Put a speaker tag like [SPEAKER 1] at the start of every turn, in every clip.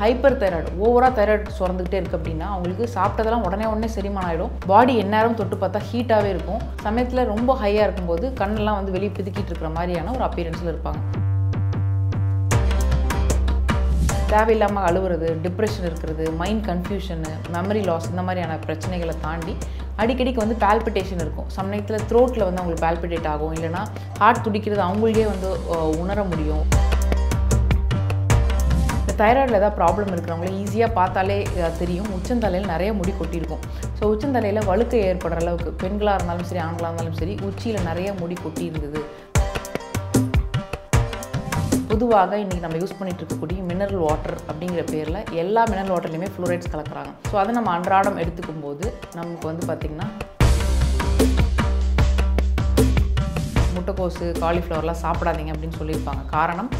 [SPEAKER 1] Hyper thyroid ஓவராக thyroid சுரந்துக்கிட்டே இருக்குது அப்படின்னா அவங்களுக்கு சாப்பிட்டதெல்லாம் உடனே உடனே செரிமானம் ஆகிடும் பாடி எந்நேரம் தொட்டு பார்த்தா ஹீட்டாகவே இருக்கும். சமயத்தில் ரொம்ப ஹையாக இருக்கும்போது கண்ணெல்லாம் வந்து வெளியே பிதுக்கிட்டு இருக்கிற மாதிரியான ஒரு அப்பியரன்ஸில் இருப்பாங்க. தேவையில்லாமல் அழுவுறது டிப்ரெஷன் இருக்கிறது மைண்ட் கன்ஃபியூஷனு மெமரி லாஸ் இந்த மாதிரியான பிரச்சனைகளை தாண்டி அடிக்கடிக்கு வந்து பால்பிட்டேஷன் இருக்கும். சமயத்தில் த்ரோட்டில் வந்து அவங்களுக்கு பால்பிட்டேட் ஆகும். இல்லைனா ஹார்ட் துடிக்கிறது அவங்களுக்கே வந்து உணர முடியும். தைராய்டில் ஏதாவது ப்ராப்ளம் இருக்கிறவங்கள ஈஸியாக பார்த்தாலே தெரியும். உச்சந்தலையில் நிறைய முடி கொட்டியிருக்கும். ஸோ உச்சந்தலையில் வழுக்கை ஏற்படுற அளவுக்கு பெண்களாக இருந்தாலும் சரி ஆண்களாக இருந்தாலும் சரி உச்சியில் நிறைய முடி கொட்டி இருந்தது பொதுவாக இன்றைக்கி நம்ம யூஸ் பண்ணிகிட்டு இருக்கக்கூடிய மினரல் வாட்டர் அப்படிங்கிற பேரில் எல்லா மினரல் வாட்டர்லையுமே ஃப்ளூரைட்ஸ் கலக்கிறாங்க. ஸோ அதை நம்ம அன்றாடம் எடுத்துக்கும் போது நமக்கு வந்து பார்த்திங்கன்னா முட்டைக்கோசு காலிஃப்ளவர்லாம் சாப்பிடாதீங்க அப்படின்னு சொல்லியிருப்பாங்க. காரணம்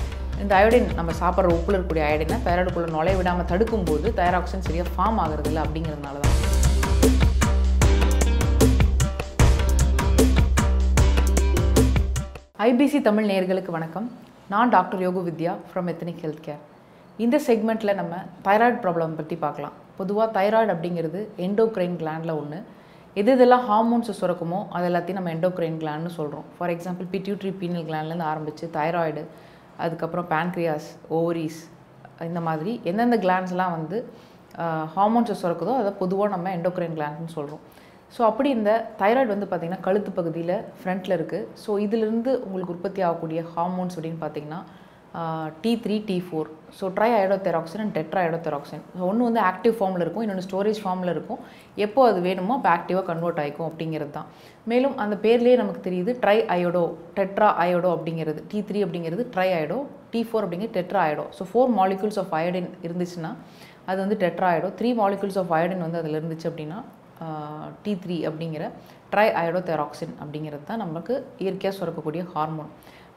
[SPEAKER 1] இந்த அயோடின் நம்ம சாப்பிட்ற உப்புல இருக்கக்கூடிய அயோடினை தைராய்டுக்குள்ளே நுழைய விடாமல் தடுக்கும்போது தைராக்சின் சரியாக ஃபார்ம் ஆகிறது இல்லை அப்படிங்கிறதுனால தான். ஐபிசி தமிழ் நேர்களுக்கு வணக்கம். நான் doctor Yogu Vidya from ethnic health care இந்த செக்மெண்ட்டில் நம்ம தைராய்டு ப்ராப்ளம் பற்றி பார்க்கலாம். பொதுவாக தைராய்டு அப்படிங்கிறது எண்டோக்ரைன் கிளாண்டில் ஒன்று எது இதெல்லாம் ஹார்மோன்ஸ் சுரக்குமோ அது எல்லாத்தையும் நம்ம எண்டோக்ரைன் கிளான்னு சொல்கிறோம் ஃபார் எக்ஸாம்பிள் பிட்யூட்ரி பீனல் கிளாண்ட்லேருந்து ஆரம்பித்து தைராய்டு அதுக்கப்புறம் பேன்க்ரியாஸ் ஓவரிஸ் இந்த மாதிரி எந்தெந்த கிளான்ஸ்லாம் வந்து ஹார்மோன்ஸை சுரக்குதோ அதை பொதுவாக நம்ம எண்டோக்ரைன் கிளான்ஸ்னு சொல்கிறோம் ஸோ அப்படி இந்த தைராய்டு வந்து பார்த்திங்கன்னா கழுத்து பகுதியில் ஃப்ரண்ட்டில் இருக்குது ஸோ இதிலிருந்து உங்களுக்கு உற்பத்தி ஆகக்கூடிய ஹார்மோன்ஸ் அப்படின்னு பார்த்தீங்கன்னா T three T four so tri iodothyronine and tetra so ஒன்று வந்து ஆக்டிவ் ஃபார்மில் இருக்கும் இன்னொன்று ஸ்டோரேஜ் ஃபார்மில் இருக்கும். எப்போ அது வேணுமோ அப்போ ஆக்டிவாக கன்வெர்ட் ஆகிக்கும் அப்படிங்கிறது தான். மேலும் அந்த பேர்லேயே நமக்கு தெரியுது ட்ரை அயோடோ டெட்ரா அயோடோ அப்படிங்கிறது டி த்ரீ அப்படிங்கிறது ட்ரை அயோடோ டி ஃபோர் அப்படிங்கிறது tetra iodo so four molecules of iodine இருந்துச்சுன்னா அது வந்து tetra iodo three molecules of iodine வந்து அதில் இருந்துச்சு அப்படின்னா டி த்ரீ அப்படிங்கிற ட்ரை அயோடோதெராக்சின் அப்படிங்கிறது தான் நமக்கு இயற்கையாக சுரக்கக்கூடிய ஹார்மோன்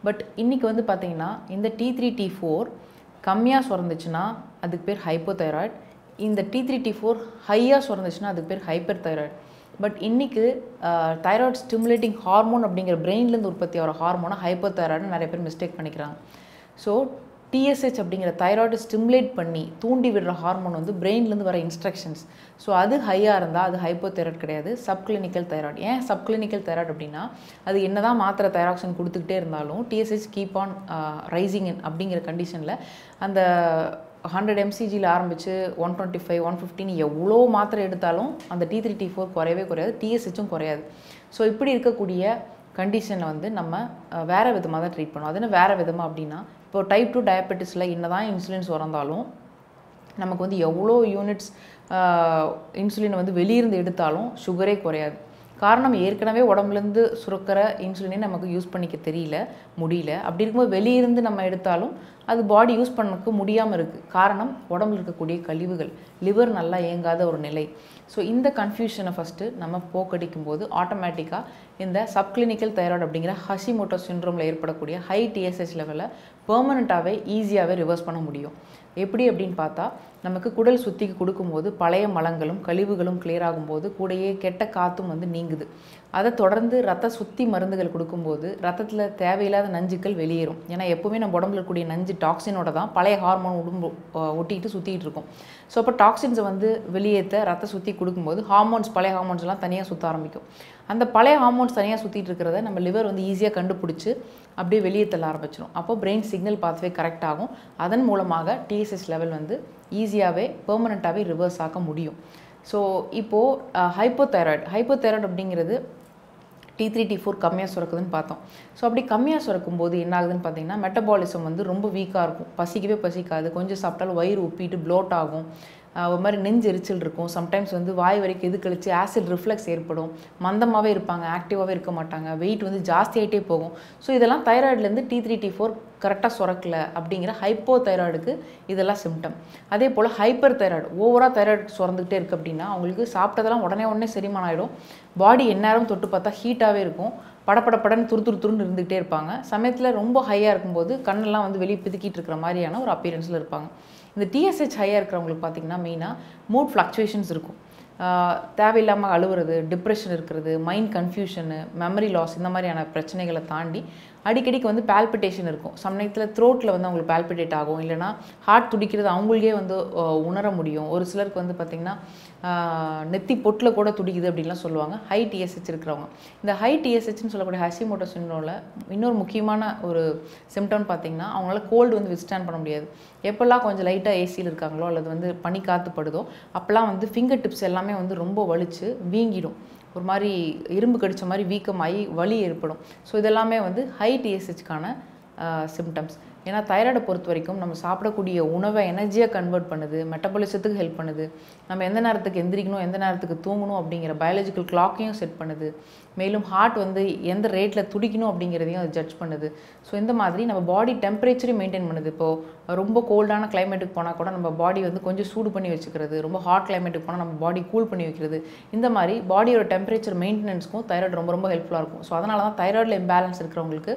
[SPEAKER 1] பட் இன்றைக்கி வந்து பார்த்திங்கன்னா இந்த டி த்ரீ டி ஃபோர் கம்மியாக சுரந்துச்சுன்னா அதுக்கு பேர் ஹைப்போதைராய்ட் இந்த டி த்ரீ டி ஃபோர் ஹையாக சுரந்துச்சுன்னா அதுக்கு பேர் ஹைப்பர் தைராய்டு பட் இன்றைக்கி தைராய்டு ஸ்டிமுலேட்டிங் ஹார்மோன் அப்படிங்கிற பிரெயின்லேருந்து உற்பத்தி ஆகிற ஹார்மோனை ஹைப்பர் தைராய்டுன்னு நிறைய பேர் மிஸ்டேக் பண்ணிக்கிறாங்க. ஸோ டிஎஸ்ஹெச் அப்படிங்கிற தைராய்டு ஸ்டிமுலேட் பண்ணி தூண்டி விடுற ஹார்மோன் வந்து பிரெயின்லேருந்து வர இன்ஸ்ட்ரக்ஷன்ஸ் ஸோ அது ஹையாக இருந்தால் அது ஹைப்போ தைராய்டு கிடையாது. சப்கிளினிக்கல் தைராய்டு ஏன் சப்கிளினிக்கல் தைராய்டு அப்படின்னா அது என்ன தான் மாத்திரை தைராக்ஷன் கொடுத்துக்கிட்டே இருந்தாலும் TSH keep on rising in அப்படிங்கிற கண்டிஷனில் அந்த ஹண்ட்ரட் எம்சிஜியில் ஆரம்பித்து one twenty five one fifteen எவ்வளோ மாத்திரை எடுத்தாலும் அந்த டி த்ரீ டி ஃபோர் குறையவே குறையாது. டிஎஸ்ஹெச்சும் குறையாது. ஸோ இப்படி இருக்கக்கூடிய கண்டிஷனில் வந்து நம்ம வேறு விதமாக தான் ட்ரீட் பண்ணுவோம். அது என்ன வேறு விதமாக அப்படின்னா இப்போ டைப் டூ டயபெட்டிஸில் என்ன தான் இன்சுலின் சுரந்தாலும் நமக்கு வந்து எவ்வளோ யூனிட்ஸ் இன்சுலின் வந்து வெளியிருந்து எடுத்தாலும் சுகரே குறையாது. காரணம் ஏற்கனவே உடம்புலேருந்து சுரக்கிற இன்சுலினே நமக்கு யூஸ் பண்ணிக்க தெரியல முடியல. அப்படி இருக்கும்போது வெளியிருந்து நம்ம எடுத்தாலும் அது பாடி யூஸ் பண்ணக்கு முடியாமல் இருக்குது காரணம் உடம்புல இருக்கக்கூடிய கழிவுகள். லிவர் நல்லா இயங்காத ஒரு நிலை. ஸோ இந்த கன்ஃபியூஷனை ஃபஸ்ட்டு நம்ம போக்கடிக்கும் போது ஆட்டோமேட்டிக்காக இந்த சப்கிளினிக்கல் தைராய்டு அப்படிங்கிற ஹஷிமோட்டோ சிண்ட்ரோமில் ஏற்படக்கூடிய ஹை டிஎஸ்எஸ் லெவலில் பெர்மனண்ட்டாகவே ஈஸியாகவே ரிவர்ஸ் பண்ண முடியும். எப்படி அப்படின்னு பார்த்தா நமக்கு குடல் சுத்திக்கு கொடுக்கும்போது பழைய மலங்களும் கழிவுகளும் கிளியர் ஆகும்போது கூடயே கெட்ட காற்றும் வந்து நீங்குது. அதை தொடர்ந்து ரத்த சுத்தி மருந்துகள் கொடுக்கும்போது ரத்தத்தில் தேவையில்லாத நஞ்சுக்கள் வெளியேறும். ஏன்னா எப்போவுமே நம்ம உடம்புல இருக்கக்கூடிய நஞ்சு டாக்ஸினோட தான் பழைய ஹார்மோன் உடம்பு ஒட்டிக்கிட்டு சுற்றிட்டு இருக்கும். ஸோ அப்போ டாக்ஸின்ஸை வந்து வெளியேற்ற ரத்த சுத்தி கொடுக்கும்போது ஹார்மோன்ஸ் பழைய ஹார்மோன்ஸ் எல்லாம் தனியாக சுற்ற ஆரம்பிக்கும். அந்த பழைய ஹார்மோன்ஸ் தனியாக சுற்றிட்டு இருக்கிறத நம்ம லிவர் வந்து ஈஸியாக கண்டுபிடிச்சி அப்படியே வெளியே தள்ள ஆரம்பிச்சிடும் அப்போ பிரெயின் சிக்னல் பாத்வே கரெக்ட் ஆகும். அதன் மூலமாக டிஎஸ்எஸ் லெவல் வந்து ஈஸியாகவே பெர்மனண்ட்டாகவே ரிவர்ஸ் ஆக்க முடியும். ஸோ இப்போது ஹைப்போதைராய்டு ஹைப்போதைராய்டு அப்படிங்கிறது டி த்ரீ டி ஃபோர் கம்மியாக சுரக்குதுன்னு பார்த்தோம். ஸோ அப்படி கம்மியாக சுரக்கும் போது என்ன ஆகுதுன்னு பார்த்தீங்கன்னா மெட்டபாலிசம் வந்து ரொம்ப வீக்காக இருக்கும். பசிக்கவே பசிக்காது. கொஞ்சம் சாப்பிட்டாலும் வயிறு உப்பிட்டு ப்ளோட் ஆகும். ஒரு மாதிரி நெஞ்சு எரிச்சல் இருக்கும். சம்டைம்ஸ் வந்து வாய் வரைக்கும் எது கழிச்சு ஆசிட் ரிஃப்ளெக்ஸ் ஏற்படும். மந்தமாகவே இருப்பாங்க ஆக்டிவாகவே இருக்க மாட்டாங்க. வெயிட் வந்து ஜாஸ்தியாகிட்டே போகும். ஸோ இதெல்லாம் தைராய்டுலேருந்து டி த்ரீ டி ஃபோர் கரெக்டாக சுரக்கல அப்படிங்கிற ஹைப்போ தைராய்டுக்கு இதெல்லாம் சிம்டம் அதே போல் ஹைப்பர் தைராய்டு ஓவராக தைராய்டு சுரந்துக்கிட்டே இருக்குது அப்படின்னா அவங்களுக்கு சாப்பிட்டதெல்லாம் உடனே உடனே செரிமானம் ஆகிடும் பாடி எந்நேரம் தொட்டு பார்த்தா ஹீட்டாகவே இருக்கும். படப்படப்படன்னு துரு துரு துருன்னு இருந்துகிட்டே இருப்பாங்க. சமயத்தில் ரொம்ப ஹையாக இருக்கும்போது கண்ணெல்லாம் வந்து வெளியே பிதுக்கிட்டு இருக்கிற மாதிரியான ஒரு அப்பீரன்ஸில் இருப்பாங்க. இந்த டிஎஸ்ஹெச் ஹையாக இருக்கிறவங்களுக்கு பார்த்தீங்கன்னா மெயினாக மூட் ஃப்ளக்சுவேஷன்ஸ் இருக்கும். தேவையில்லாமல் அழுவுறது டிப்ரெஷன் இருக்கிறது மைண்ட் கன்ஃபியூஷனு மெமரி லாஸ் இந்த மாதிரியான பிரச்சனைகளை தாண்டி அடிக்கடிக்கு வந்து பால்பிட்டேஷன் இருக்கும். சமயத்தில் த்ரோட்டில் வந்து அவங்களுக்கு பால்பிட்டேட் ஆகும். இல்லைனா ஹார்ட் துடிக்கிறது அவங்களுக்கே வந்து உணர முடியும். ஒரு சிலருக்கு வந்து பார்த்திங்கன்னா நெத்தி பொட்டில் கூட துடிக்குது அப்படின்லாம் சொல்லுவாங்க. ஹை டிஎஸ்ஹெச் இருக்கிறவங்க. இந்த ஹை டிஎஸ்ஹெச்னு சொல்லக்கூடிய ஹசிமோட்டோ சிண்ட்ரோமில் இன்னொரு முக்கியமான ஒரு சிம்டம் பார்த்தீங்கன்னா அவங்களால கோல்டு வந்து விஸ்டாண்ட் பண்ண முடியாது. எப்போல்லாம் கொஞ்சம் லைட்டாக ஏசியில் இருக்காங்களோ அல்லது வந்து பனி காத்துப்படுதோ அப்போல்லாம் வந்து ஃபிங்கர் டிப்ஸ் எல்லாமே வந்து ரொம்ப வலிச்சு வீங்கிடும். ஒரு மாதிரி இரும்பு கடிச்ச மாதிரி வீக்கமாகி வலி ஏற்படும். ஸோ இதெல்லாமே வந்து ஹை டிஎஸ்ஹெச்க்கான சிம்டம்ஸ் ஏன்னா தைராய்டை பொறுத்த வரைக்கும் நம்ம சாப்பிடக்கூடிய உணவை எனர்ஜியாக கன்வெர்ட் பண்ணுது மெட்டபாலிசத்துக்கு ஹெல்ப் பண்ணுது. நம்ம எந்த நேரத்துக்கு எந்திரிக்கணும் எந்த நேரத்துக்கு தூங்கணும் அப்படிங்கிற பயாலஜிக்கல் கிளாக்கையும் செட் பண்ணுது. மேலும் ஹார்ட் வந்து எந்த ரேட்டில் துடிக்கணும் அப்படிங்கிறதையும் அது ஜட்ஜ் பண்ணுது. ஸோ இந்த மாதிரி நம்ம பாடி டெம்பரேச்சரையும் மெயின்டைன் பண்ணுது. இப்போது ரொம்ப கோல்டான கிளைமேட்டுக்கு போனால் கூட நம்ம பாடி வந்து கொஞ்சம் சூடு பண்ணி வச்சுக்கிறது ரொம்ப ஹாட் கிளைமேட்டுக்கு போனால் நம்ம பாடி கூல் பண்ணி வைக்கிறது. இந்த மாதிரி பாடியோட டெம்பரேச்சர் மெயின்டெனன்ஸ்க்கும் தைராய்டு ரொம்ப ரொம்ப ஹெல்ப்ஃபுல்லாக இருக்கும். ஸோ அதனால தான் தைராய்டில் இம்பேலன்ஸ் இருக்கிறவங்களுக்கு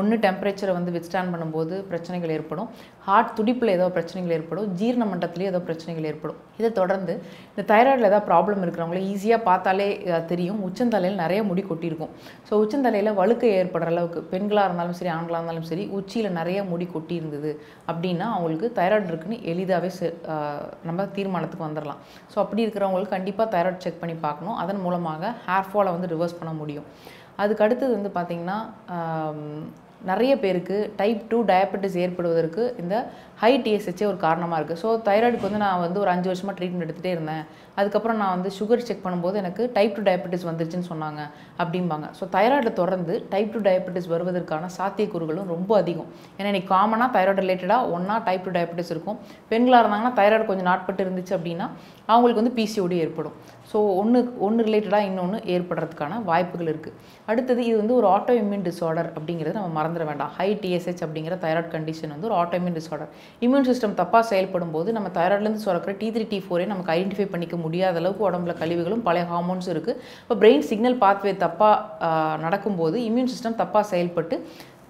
[SPEAKER 1] ஒன்று டெம்பரேச்சரை வந்து வித்ஸ்டாண்ட் பண்ணும்போது பிரச்சனைகள் ஏற்படும். ஹார்ட் துடிப்பில் ஏதோ பிரச்சனைகள் ஏற்படும். ஜீரண மட்டத்துலேயே ஏதோ பிரச்சனைகள் ஏற்படும். இதை தொடர்ந்து இந்த தைராய்டில் ஏதாவது ப்ராப்ளம் இருக்கிறவங்கள ஈஸியாக பார்த்தாலே தெரியும். உச்சந்தலையில் நிறைய முடி கொட்டியிருக்கும். ஸோ உச்சந்தலையில் வழுக்கை ஏற்படுற அளவுக்கு பெண்களாக இருந்தாலும் சரி ஆண்களாக இருந்தாலும் சரி உச்சியில் நிறைய முடி கொட்டி இருந்தது அப்படின்னா அவங்களுக்கு தைராய்டு இருக்குன்னு எளிதாகவே நம்ம தீர்மானத்துக்கு வந்துடலாம் ஸோ அப்படி இருக்கிறவங்களுக்கு கண்டிப்பாக தைராய்டு செக் பண்ணி பார்க்கணும். அதன் மூலமாக ஹேர் ஃபாலை வந்து ரிவர்ஸ் பண்ண முடியும். அதுக்கு அடுத்தது வந்து பார்த்திங்கன்னா நிறைய பேருக்கு டைப் டூ டயபெட்டிஸ் ஏற்படுவதற்கு இந்த ஹை டிஎஸ்ஹெச்சே ஒரு காரணமாக இருக்குது ஸோ தைராய்டுக்கு வந்து நான் வந்து ஒரு அஞ்சு வருஷமாக ட்ரீட்மெண்ட் எடுத்துகிட்டே இருந்தேன். அதுக்கப்புறம் நான் வந்து சுகர் செக் பண்ணும்போது எனக்கு டைப் டூ டயபெட்டிஸ் வந்துருச்சுன்னு சொன்னாங்க அப்படிம்பாங்க. ஸோ தைராய்டில் தொடர்ந்து டைப் டூ டயபெட்டிஸ் வருவதற்கான சாத்தியக்கூறுகளும் ரொம்ப அதிகம். ஏன்னா இன்றைக்கி காமனாக தைராய்டு ரிலேட்டடாக ஒன்றா டைப் டூ டயபெட்டிஸ் இருக்கும். பெண்களாக இருந்தாங்கன்னா தைராய்டு கொஞ்சம் நாட்பட்டு இருந்துச்சு அப்படின்னா அவங்களுக்கு வந்து பிசிஓடி ஏற்படும். ஸோ ஒன்று ஒன்று ரிலேட்டடாக இன்னொன்று ஏற்படுறதுக்கான வாய்ப்புகள் இருக்குது அடுத்தது இது வந்து ஒரு ஆட்டோ இம்யூன் டிஸார்டர் அப்படிங்கிறத நம்ம மறந்துட வேண்டாம். ஹை டிஎஸ்ஹெச் அப்படிங்கிற தைராய்டு கண்டிஷன் வந்து ஒரு ஆட்டோமின் இம்யூன் டிஸார்டர் இம்யூன் சிஸ்டம் தப்பாக செயல்படும் போது நம்ம தைராய்ட்லேருந்து சுரக்கிற டி த்ரீ டி ஃபோரே நமக்கு ஐடென்டிஃபை பண்ணிக்க முடியாத அளவுக்கு உடம்புல கழிவுகளும் பழைய ஹார்மோன்ஸும் இருக்குது இப்போ பிரெயின் சிக்னல் பாத்வே தப்பாக நடக்கும்போது இம்யூன் சிஸ்டம் தப்பாக செயல்பட்டு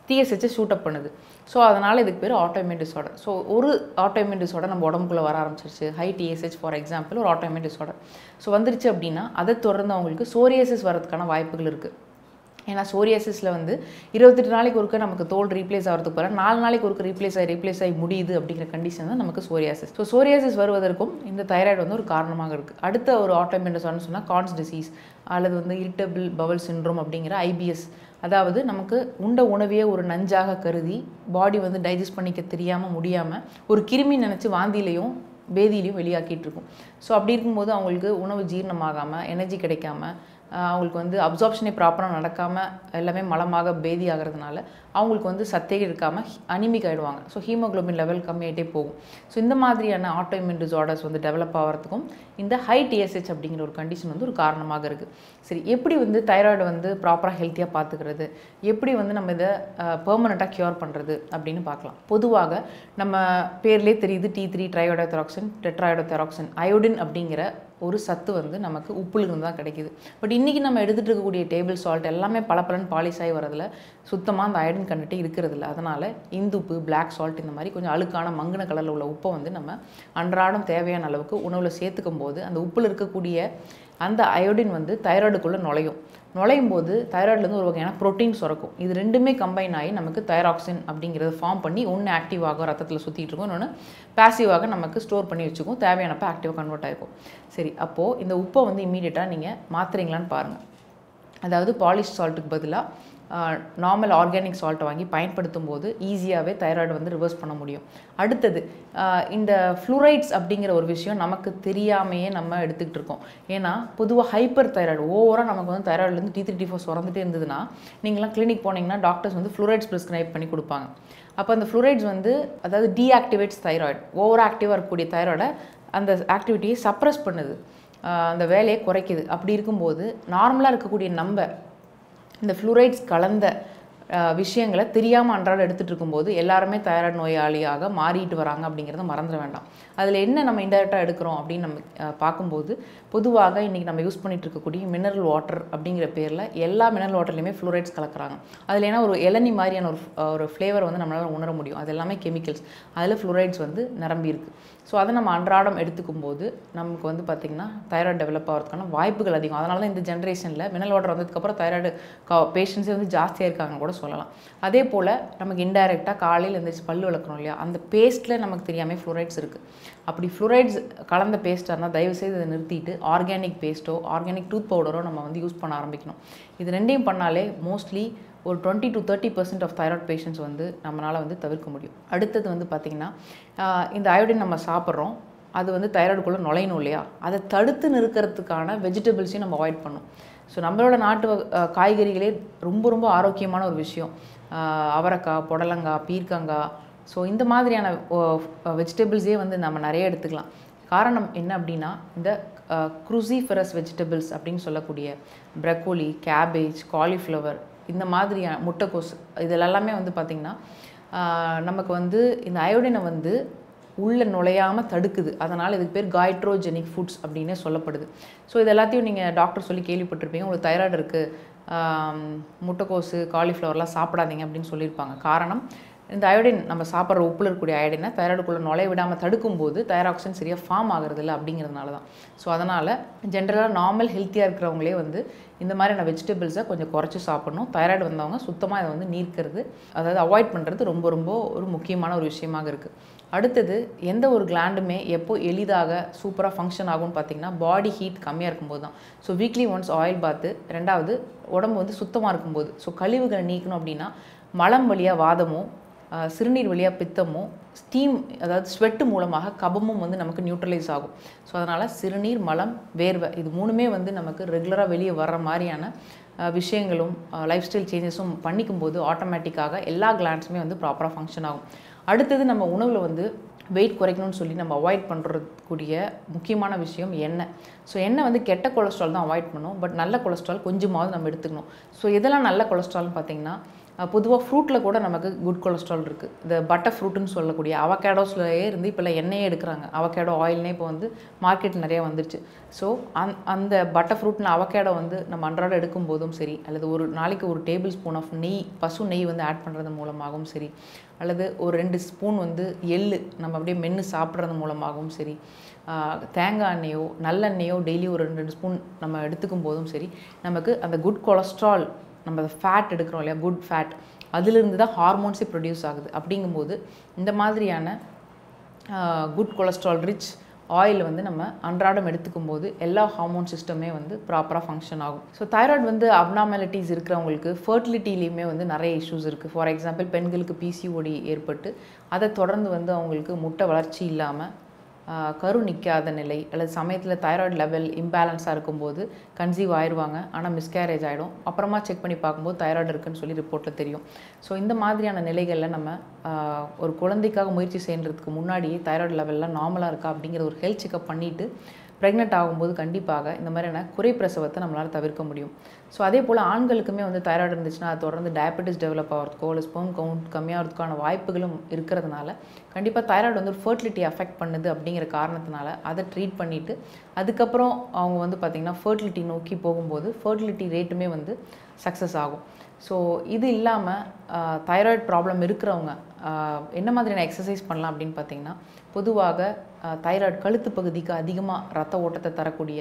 [SPEAKER 1] டிஎஸ்ஹெச்சை ஷூட் அப் பண்ணுது. ஸோ அதனால் இதுக்கு பேர் ஆட்டோமின் டிஸார்டர் ஸோ ஒரு ஆட்டோமின் டிஸார்டர் நம்ம உடம்புக்குள்ளே வர ஆரம்பிச்சிருச்சு. ஹை டிஎஸ்ஹெச் ஃபார் எக்ஸாம்பிள் ஒரு ஆட்டோமின் டிஸார்டர் ஸோ வந்துருச்சு அப்படின்னா அதை தொடர்ந்து அவங்களுக்கு சோரியாசிஸ் வரதுக்கான வாய்ப்புகள் இருக்குது ஏன்னா சோரியாசிஸில் வந்து இருபத்தெட்டு நாளைக்கு ஒருக்க நமக்கு தோல் ரீப்ளேஸ் ஆகிறதுக்கு போகிற நாலு நாளைக்கு ஒருக்க ரீப்ளேஸ் ஆகி ரீப்ளேஸ் ஆகி முடியுது அப்படிங்கிற கண்டிஷன் தான் நமக்கு சோரியாசிஸ் ஸோ சோரியாசிஸ் வருவதற்கும் இந்த தைராய்டு வந்து ஒரு காரணமாக இருக்குது அடுத்த ஒரு ஆட்டோமின் சொன்னால் கான்ஸ் டிசீஸ் அல்லது வந்து இரிட்டபிள் பவல் சிண்ட்ரோம் அப்படிங்கிற ஐபிஎஸ் அதாவது நமக்கு உண்ட உணவையே ஒரு நஞ்சாக கருதி பாடி வந்து டைஜஸ்ட் பண்ணிக்க தெரியாமல் முடியாமல் ஒரு கிருமி நினச்சி வாந்திலையும் பேதியிலையும் வெளியாக்கிட்டு இருக்கும். ஸோ அப்படி இருக்கும்போது அவங்களுக்கு உணவு ஜீரணமாகாமல் எனர்ஜி கிடைக்காம அவங்களுக்கு வந்து அப்சார்ப்ஷனே ப்ராப்பராக நடக்காமல் எல்லாமே மலமாக பேதி ஆகிறதுனால அவங்களுக்கு வந்து சத்தே இருக்காமல் அனிமிக் ஆகிடுவாங்க ஸோ ஹீமோகுளோபின் லெவல் கம்மியாகிட்டே போகும். ஸோ இந்த மாதிரியான ஆட்டோஇம்யூன் டிசார்டர்ஸ் வந்து டெவலப் ஆகிறதுக்கும் இந்த ஹை டிஎஸ்ஹெச் அப்படிங்கிற ஒரு கண்டிஷன் வந்து ஒரு காரணமாக இருக்குது சரி எப்படி வந்து தைராய்டு வந்து ப்ராப்பராக ஹெல்த்தியாக பார்த்துக்கிறது எப்படி வந்து நம்ம இதை பெர்மனெண்ட்டாக க்யூர் பண்ணுறது அப்படின்னு பார்க்கலாம் பொதுவாக நம்ம பேர்லேயே தெரியுது T three triiodothyronine tetraiodothyronine iodine அப்படிங்கிற ஒரு சத்து வந்து நமக்கு உப்புலிருந்து தான் கிடைக்குது. பட் இன்றைக்கி நம்ம எடுத்துகிட்டு இருக்கக்கூடிய டேபிள் சால்ட் எல்லாமே பளபளன்னு பாலிஷ் ஆகி வரதில் சுத்தமாக அந்த அயடன் கண்டுட்டு இருக்கிறதில்ல. அதனால் இந்துப்பு பிளாக் சால்ட் இந்த மாதிரி கொஞ்சம் அழுக்கான மங்கின கலரில் உள்ள உப்பை வந்து நம்ம அன்றாடம் தேவையான அளவுக்கு உணவில் சேர்த்துக்கும் போது அந்த உப்பில் இருக்கக்கூடிய அந்த அயோடின் வந்து தைராய்டுக்குள்ளே நுழையும். நுழையும் போது தைராய்டுலேருந்து ஒரு வகையான புரோட்டீன் சுரக்கும். இது ரெண்டுமே கம்பைன் ஆகி நமக்கு தைராக்சின் அப்படிங்கிறத ஃபார்ம் பண்ணி ஒன்று ஆக்டிவாக ரத்தத்தில் சுற்றிட்டு இருக்கும். இன்னொன்று பேசிவாக நமக்கு ஸ்டோர் பண்ணி வச்சுக்கும். தேவையானப்போ ஆக்டிவாக கன்வெர்ட் ஆகிருக்கும் சரி அப்போது இந்த உப்பை வந்து இம்மீடியட்டாக நீங்கள் மாத்துறீங்களான்னு பாருங்கள் அதாவது பாலிஷ் சால்ட்டுக்கு பதிலாக நார்மல் ஆர்கானிக் சால்ட்டை வாங்கி பயன்படுத்தும் போது ஈஸியாகவே தைராய்டு வந்து ரிவர்ஸ் பண்ண முடியும். அடுத்தது இந்த ஃப்ளூரைட்ஸ் அப்படிங்கிற ஒரு விஷயம் நமக்கு தெரியாமையே நம்ம எடுத்துக்கிட்டு இருக்கோம். ஏன்னா பொதுவாக ஹைப்பர் தைராய்டு ஓவராக நமக்கு வந்து தைராய்டுலேருந்து டி த்ரீ டி ஃபோர் சுரந்துட்டே இருந்ததுன்னா நீங்களாம் கிளினிக் போனீங்கன்னா டாக்டர்ஸ் வந்து ஃப்ளூரைட்ஸ் ப்ரிஸ்கிரைப் பண்ணி கொடுப்பாங்க. அப்போ அந்த ஃப்ளூரைட்ஸ் வந்து அதாவது டீஆக்டிவேட்ஸ் தைராய்டு ஓவர் ஆக்டிவாக இருக்கக்கூடிய தைராய்டை அந்த ஆக்டிவிட்டியை சப்ரஸ் பண்ணுது. அந்த வேலையை குறைக்குது. அப்படி இருக்கும்போது நார்மலாக இருக்கக்கூடிய நம்ம இந்த ஃப்ளூரைட்ஸ் கலந்த விஷயங்களை தெரியாமல் அன்றாடம் எடுத்துகிட்டு இருக்கும்போது எல்லாருமே தைராய்டு நோயாளியாக மாறிட்டு வராங்க அப்படிங்கிறத மறந்துட வேண்டாம். அதில் என்ன நம்ம இன்டெரக்டாக எடுக்கிறோம் அப்படின்னு நம்ம பார்க்கும்போது பொதுவாக இன்றைக்கி நம்ம யூஸ் பண்ணிட்டு இருக்கக்கூடிய மினரல் வாட்டர் அப்படிங்கிற பேரில் எல்லா மினரல் வாட்டர்லையுமே ஃப்ளூரைட்ஸ் கலக்கிறாங்க. அதில் ஏன்னா ஒரு இளநி மாதிரியான ஒரு ஒரு ஃப்ளேவர் வந்து நம்மளால் உணர முடியும். அது எல்லாமே கெமிக்கல்ஸ் அதில் ஃப்ளூரைட்ஸ் வந்து நிரம்பியிருக்கு ஸோ அதை நம்ம அன்றாடம் எடுத்துக்கும் போது நமக்கு வந்து பார்த்திங்கன்னா தைராய்டு டெவலப் ஆகிறதுக்கான வாய்ப்புகள் அதிகம். அதனால தான் இந்த ஜென்ரேஷனில் மினல் வாட்டர் வந்ததுக்கப்புறம் தைராய்டு பேஷண்ட்ஸே வந்து ஜாஸ்தியாக இருக்காங்க கூட சொல்லலாம். அதே போல் நமக்கு இன்டைரக்டாக காலையில் எழுந்திரிச்சு பல் வளர்க்கணும் இல்லையா? அந்த பேஸ்ட்டில் நமக்கு தெரியாமல் ஃப்ளோரைட்ஸ் இருக்குது அப்படி ஃப்ளோரைட்ஸ் கலந்த பேஸ்ட்டாக இருந்தால் தயவுசெய்து அதை நிறுத்திட்டு ஆர்கானிக் பேஸ்ட்டோ ஆர்கானிக் டூத் பவுடரோ நம்ம வந்து யூஸ் பண்ண ஆரம்பிக்கணும். இது ரெண்டையும் பண்ணாலே மோஸ்ட்லி ஒரு twenty to thirty percent of thyroid patients வந்து நம்மளால் வந்து தவிர்க்க முடியும். அடுத்தது வந்து பார்த்திங்கன்னா இந்த அயோடின் நம்ம சாப்பிட்றோம். அது வந்து தைராய்டுக்குள்ளே நுழையணும் இல்லையா? அதை தடுத்து நிறுக்கிறதுக்கான வெஜிடபிள்ஸையும் நம்ம அவாய்ட் பண்ணணும். ஸோ நம்மளோட நாட்டு வக- காய்கறிகளே ரொம்ப ரொம்ப ஆரோக்கியமான ஒரு விஷயம். அவரக்காய் அவரைக்காய் புடலங்காய் பீர்க்கங்காய் ஸோ இந்த மாதிரியான வெஜிடபிள்ஸே வந்து நம்ம நிறைய எடுத்துக்கலாம். காரணம் என்ன அப்படின்னா இந்த குருசிஃபரஸ் வெஜிடபிள்ஸ் அப்படின்னு சொல்லக்கூடிய ப்ரக்கோலி கேபேஜ் காலிஃப்ளவர் இந்த மாதிரியான முட்டைக்கோஸ் இதில் எல்லாமே வந்து பார்த்திங்கன்னா நமக்கு வந்து இந்த அயோடினை வந்து உள்ளே நுழையாமல் தடுக்குது. அதனால் இதுக்கு பேர் காய்ட்ரோஜெனிக் ஃபுட்ஸ் அப்படின்னே சொல்லப்படுது. ஸோ இது எல்லாத்தையும் நீங்கள் டாக்டர் சொல்லி கேள்விப்பட்டிருப்பீங்க. உங்களுக்கு தைராய்டு இருக்குது முட்டைக்கோசு காலிஃப்ளவர்லாம் சாப்பிடாதீங்க அப்படின்னு சொல்லியிருப்பாங்க. காரணம் இந்த அயோடின் நம்ம சாப்பிட்ற உப்பில் இருக்கக்கூடிய அயோடினை தைராய்டுக்குள்ளே நுழைய விடாமல் தடுக்கும்போது தைராக்சின் சரியாக ஃபார்ம் ஆகிறது இல்லை அப்படிங்கிறதுனால தான். ஸோ அதனால் ஜென்ரலாக நார்மல் ஹெல்த்தியாக இருக்கிறவங்களே வந்து இந்த மாதிரியான வெஜிடபிள்ஸை கொஞ்சம் குறைச்சி சாப்பிடணும். தைராய்டு வந்தவங்க சுத்தமாக இதை வந்து நீர்க்கிறது அதாவது அவாய்ட் பண்ணுறது ரொம்ப ரொம்ப ஒரு முக்கியமான ஒரு விஷயமாக இருக்குது அடுத்தது எந்த ஒரு கிளாண்டுமே எப்போ எளிதாக சூப்பராக ஃபங்க்ஷன் ஆகும்னு பார்த்தீங்கன்னா பாடி ஹீட் கம்மியாக இருக்கும்போது தான். ஸோ வீக்லி ஒன்ஸ் ஆயில் பாத்து ரெண்டாவது உடம்பு வந்து சுத்தமாக இருக்கும்போது. ஸோ கழிவுகளை நீக்கணும் அப்படின்னா மலம் வழியாக வாதமோ சிறுநீர் வழியாக பித்தமோ ஸ்டீம் அதாவது ஸ்வெட்டு மூலமாக கபமும் வந்து நமக்கு நியூட்ரலைஸ் ஆகும். ஸோ அதனால் சிறுநீர் மலம் வேர்வை இது மூணுமே வந்து நமக்கு ரெகுலராக வெளியே வர்ற மாதிரியான விஷயங்களும் லைஃப் ஸ்டைல் சேஞ்சஸும் பண்ணிக்கும்போது ஆட்டோமேட்டிக்காக எல்லா கிளாண்ட்ஸுமே வந்து ப்ராப்பராக ஃபங்க்ஷன் ஆகும். அடுத்தது நம்ம உணவில் வந்து வெயிட் குறைக்கணும்னு சொல்லி நம்ம அவாய்ட் பண்ணுறக்கூடிய முக்கியமான விஷயம் எண்ணெய். ஸோ எண்ணெய் வந்து கெட்ட கொலஸ்ட்ரால் தான் அவாய்ட் பண்ணும். பட் நல்ல கொலஸ்ட்ரால் கொஞ்சமாவது நம்ம எடுத்துக்கணும். ஸோ இதெல்லாம் நல்ல கொலஸ்ட்ரால்னு பார்த்திங்கன்னா பொதுவாக ஃப்ரூட்டில் கூட நமக்கு குட் கொலஸ்ட்ரால் இருக்குது இந்த பட்டர் ஃப்ரூட்டுன்னு சொல்லக்கூடிய அவகேடோஸ்லேயே இருந்து இப்போல்லாம் எண்ணெயே எடுக்கிறாங்க. அவகேடோ ஆயில்னே இப்போ வந்து மார்க்கெட் நிறையா வந்துருச்சு. ஸோ அந் அந்த பட்டர் ஃப்ரூட்னு அவகேடோ வந்து நம்ம அன்றாட எடுக்கும் போதும் சரி அல்லது ஒரு நாளைக்கு ஒரு டேபிள் ஸ்பூன் ஆஃப் நெய் பசு நெய் வந்து ஆட் பண்ணுறது மூலமாகவும் சரி அல்லது ஒரு ரெண்டு ஸ்பூன் வந்து எள்ளு நம்ம அப்படியே மென்று சாப்பிட்றது மூலமாகவும் சரி தேங்காய் எண்ணெயோ நல்லெண்ணெயோ டெய்லி ஒரு ரெண்டு ரெண்டு ஸ்பூன் நம்ம எடுத்துக்கும் போதும் சரி நமக்கு அந்த குட் கொலஸ்ட்ரால் நம்ம ஃபேட் எடுக்கிறோம் இல்லையா? குட் ஃபேட் அதிலிருந்து தான் ஹார்மோன்ஸே ப்ரொடியூஸ் ஆகுது. அப்படிங்கும்போது இந்த மாதிரியான குட் கொலஸ்ட்ரால் ரிச் ஆயில் வந்து நம்ம அன்றாடம் எடுத்துக்கும் போது எல்லா ஹார்மோன் சிஸ்டமே வந்து ப்ராப்பராக ஃபங்க்ஷன் ஆகும். ஸோ தைராய்டு வந்து அப்னாமலிட்டிஸ் இருக்கிறவங்களுக்கு ஃபர்டிலிட்டிலையுமே வந்து நிறைய இஷ்யூஸ் இருக்குது ஃபார் எக்ஸாம்பிள் பெண்களுக்கு பிசிஓடி ஏற்பட்டு அதை தொடர்ந்து வந்து அவங்களுக்கு முட்டை வளர்ச்சி இல்லாமல் கரு நிற்காத நிலை அல்லது சமயத்தில் தைராய்டு லெவல் இம்பேலன்ஸாக இருக்கும்போது கன்சீவ் ஆயிடுவாங்க ஆனால் மிஸ்கேரேஜ் ஆகிடும் அப்புறமா செக் பண்ணி பார்க்கும்போது தைராய்டு இருக்குன்னு சொல்லி ரிப்போர்ட்டில் தெரியும். ஸோ இந்த மாதிரியான நிலைகளில் நம்ம ஒரு குழந்தைக்காக முயற்சி செய்கிறதுக்கு முன்னாடியே தைராய்டு லெவல்லாம் நார்மலாக இருக்கா அப்படிங்கிற ஒரு ஹெல்த் செக்அப் பண்ணிவிட்டு ப்ரெக்னென்ட் ஆகும்போது கண்டிப்பாக இந்த மாதிரியான குறை பிரசவத்தை நம்மளால் தவிர்க்க முடியும். ஸோ அதே போல் ஆண்களுக்குமே வந்து தைராய்டு இருந்துச்சுன்னா அது தொடர்ந்து டயபெட்டிஸ் டெவலப் ஆகிறதுக்கோ இல்லை ஸ்போம் கவுண்ட் கம்மியாகிறதுக்கான வாய்ப்புகளும் இருக்கிறதுனால கண்டிப்பாக தைராய்டு வந்து ஃபர்டிலிட்டி அஃபெக்ட் பண்ணுது அப்படிங்கிற காரணத்தினால அதை ட்ரீட் பண்ணிவிட்டு அதுக்கப்புறம் அவங்க வந்து பார்த்திங்கன்னா ஃபர்டிலிட்டி நோக்கி போகும்போது ஃபர்டிலிட்டி ரேட்டுமே வந்து சக்ஸஸ் ஆகும். ஸோ இது இல்லாமல் தைராய்டு ப்ராப்ளம் இருக்கிறவங்க என்ன மாதிரியான எக்ஸசைஸ் பண்ணலாம் அப்படின்னு பார்த்தீங்கன்னா பொதுவாக தைராய்டு கழுத்து பகுதிக்கு அதிகமாக ரத்த ஓட்டத்தை தரக்கூடிய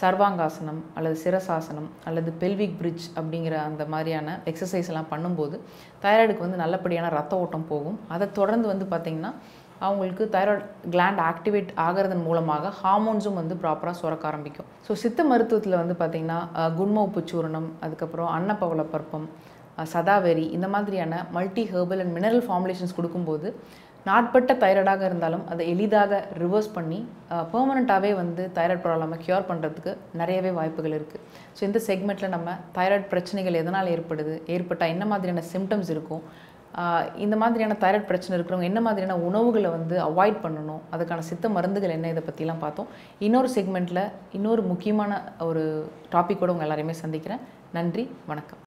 [SPEAKER 1] சர்வாங்காசனம் அல்லது சிரசாசனம் அல்லது பெல்விக் பிரிட்ஜ் அப்படிங்கிற அந்த மாதிரியான எக்ஸசைஸ் எல்லாம் பண்ணும்போது தைராய்டுக்கு வந்து நல்லபடியான ரத்த ஓட்டம் போகும். அதை தொடர்ந்து வந்து பார்த்திங்கன்னா அவங்களுக்கு தைராய்டு கிளாண்ட் ஆக்டிவேட் ஆகிறதன் மூலமாக ஹார்மோன்ஸும் வந்து ப்ராப்பராக சுரக்க ஆரம்பிக்கும். ஸோ சித்த மருத்துவத்தில் வந்து பார்த்திங்கன்னா குண்ம உப்பு சூரணம் அதுக்கப்புறம் அன்னப்பவள பருப்பம் சதாவரி இந்த மாதிரியான multi herbal and mineral formulations கொடுக்கும்போது நாட்பட்ட தைராய்டாக இருந்தாலும் அதை எளிதாக ரிவர்ஸ் பண்ணி பெர்மனண்ட்டாகவே வந்து தைராய்டு ப்ராப்ளமை க்யூர் பண்ணுறதுக்கு நிறையவே வாய்ப்புகள் இருக்குது ஸோ இந்த செக்மெண்ட்டில் நம்ம தைராய்டு பிரச்சனைகள் எதனால் ஏற்படுது ஏற்பட்டால் என்ன மாதிரியான சிம்டம்ஸ் இருக்கும் இந்த மாதிரியான தைராய்டு பிரச்சனை இருக்கிறவங்க என்ன மாதிரியான உணவுகளை வந்து அவாய்ட் பண்ணணும்? அதுக்கான சித்த மருந்துகள் என்ன? இதை பற்றிலாம் பார்த்தோம். இன்னொரு செக்மெண்ட்டில் இன்னொரு முக்கியமான ஒரு டாப்பிக்கோடு உங்கள் எல்லாரையுமே சந்திக்கிறேன். நன்றி வணக்கம்.